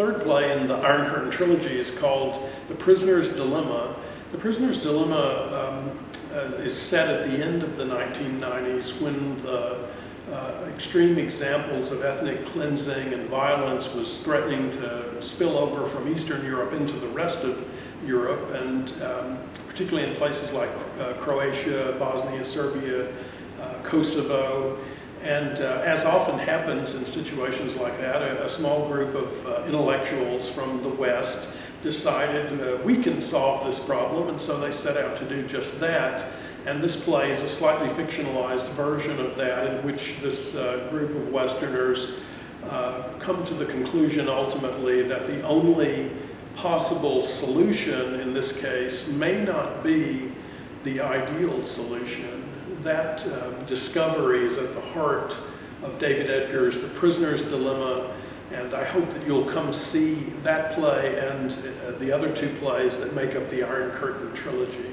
third play in the Iron Curtain trilogy is called The Prisoner's Dilemma. The Prisoner's Dilemma um, uh, is set at the end of the 1990s when the uh, extreme examples of ethnic cleansing and violence was threatening to spill over from Eastern Europe into the rest of Europe, and um, particularly in places like uh, Croatia, Bosnia, Serbia, uh, Kosovo. And uh, as often happens in situations like that, a, a small group of uh, intellectuals from the West decided uh, we can solve this problem, and so they set out to do just that. And this play is a slightly fictionalized version of that, in which this uh, group of Westerners uh, come to the conclusion ultimately that the only possible solution in this case may not be the ideal solution. That uh, discovery is at the heart of David Edgar's The Prisoner's Dilemma, and I hope that you'll come see that play and uh, the other two plays that make up the Iron Curtain trilogy.